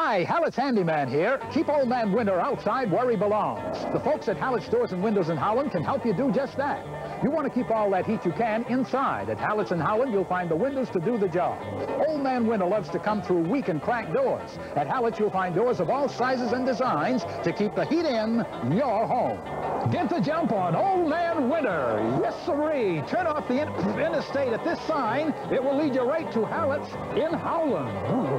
Hi, Hallett's Handyman here. Keep old man Winter outside where he belongs. The folks at Hallett's Doors and Windows in Howland can help you do just that. You want to keep all that heat you can inside. At Hallett's in Howland, you'll find the windows to do the job. Old man Winter loves to come through weak and cracked doors. At Hallett's, you'll find doors of all sizes and designs to keep the heat in your home. Get the jump on Old Man Winter. Yes, sirree. Turn off the in interstate at this sign. It will lead you right to Hallett's in Howland. Ooh.